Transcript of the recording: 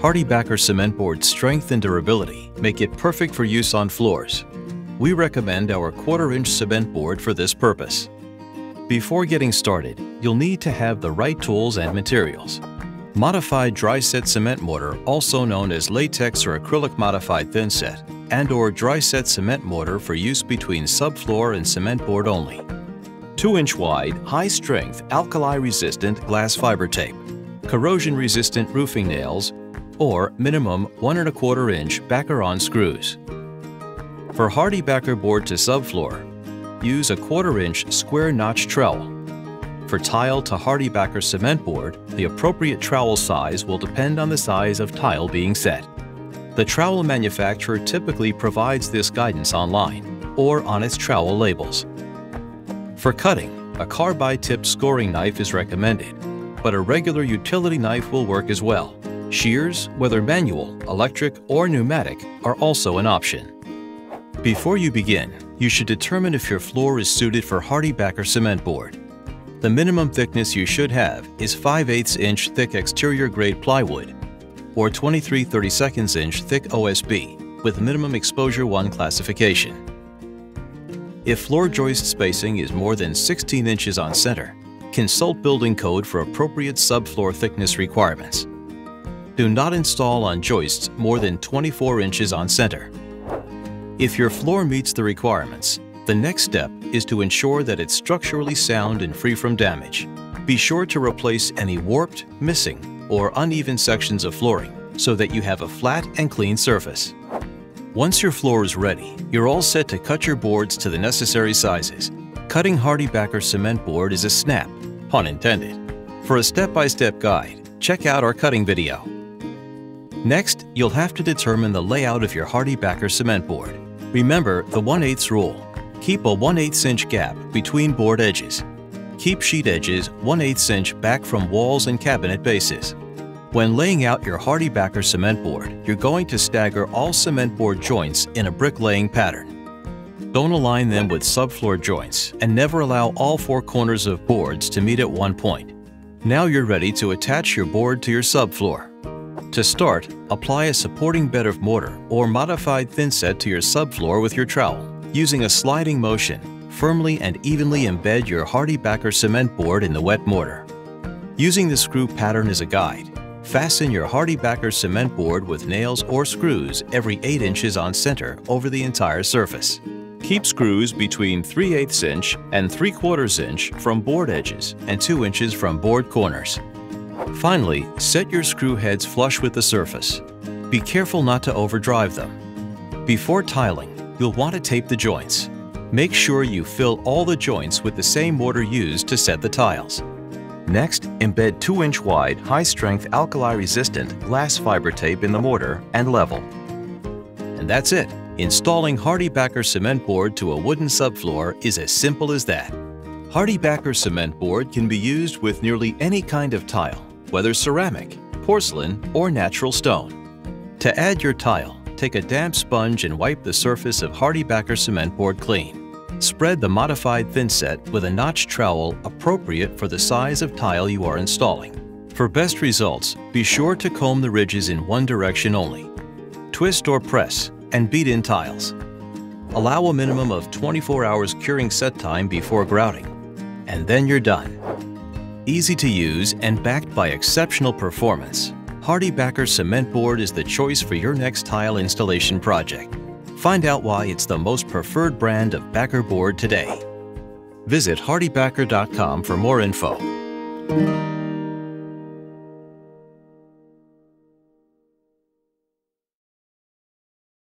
HardieBacker cement board's strength and durability make it perfect for use on floors. We recommend our quarter-inch cement board for this purpose. Before getting started, you'll need to have the right tools and materials. Modified dry set cement mortar, also known as latex or acrylic modified thin set, and or dry set cement mortar for use between subfloor and cement board only. 2-inch wide, high-strength, alkali-resistant glass fiber tape, corrosion-resistant roofing nails, or minimum 1 and a quarter inch backer-on screws. For HardieBacker board to subfloor, use a quarter inch square notch trowel. For tile to HardieBacker cement board, the appropriate trowel size will depend on the size of tile being set. The trowel manufacturer typically provides this guidance online or on its trowel labels. For cutting, a carbide tipped scoring knife is recommended, but a regular utility knife will work as well. Shears, whether manual, electric, or pneumatic, are also an option. Before you begin, you should determine if your floor is suited for HardieBacker cement board. The minimum thickness you should have is 5 8 inch thick exterior grade plywood or 23 32 inch thick OSB with minimum exposure 1 classification. If floor joist spacing is more than 16 inches on center, consult building code for appropriate subfloor thickness requirements do not install on joists more than 24 inches on center. If your floor meets the requirements, the next step is to ensure that it's structurally sound and free from damage. Be sure to replace any warped, missing, or uneven sections of flooring so that you have a flat and clean surface. Once your floor is ready, you're all set to cut your boards to the necessary sizes. Cutting HardieBacker cement board is a snap, pun intended. For a step-by-step -step guide, check out our cutting video. Next, you'll have to determine the layout of your HardieBacker cement board. Remember the 1 8 rule. Keep a 1 8 inch gap between board edges. Keep sheet edges 1 8 inch back from walls and cabinet bases. When laying out your HardieBacker cement board, you're going to stagger all cement board joints in a bricklaying pattern. Don't align them with subfloor joints and never allow all four corners of boards to meet at one point. Now you're ready to attach your board to your subfloor. To start, apply a supporting bed of mortar or modified thinset to your subfloor with your trowel. Using a sliding motion, firmly and evenly embed your HardieBacker cement board in the wet mortar. Using the screw pattern as a guide, fasten your HardieBacker cement board with nails or screws every 8 inches on center over the entire surface. Keep screws between 3 8 inch and 3 quarters inch from board edges and 2 inches from board corners. Finally, set your screw heads flush with the surface. Be careful not to overdrive them. Before tiling, you'll want to tape the joints. Make sure you fill all the joints with the same mortar used to set the tiles. Next, embed 2-inch wide, high-strength, alkali-resistant glass fiber tape in the mortar and level. And that's it. Installing HardieBacker cement board to a wooden subfloor is as simple as that. HardieBacker cement board can be used with nearly any kind of tile, whether ceramic, porcelain, or natural stone. To add your tile, take a damp sponge and wipe the surface of HardieBacker cement board clean. Spread the modified thinset with a notch trowel appropriate for the size of tile you are installing. For best results, be sure to comb the ridges in one direction only. Twist or press and beat in tiles. Allow a minimum of 24 hours curing set time before grouting, and then you're done. Easy to use and backed by exceptional performance, HardieBacker Cement Board is the choice for your next tile installation project. Find out why it's the most preferred brand of backer board today. Visit hardiebacker.com for more info.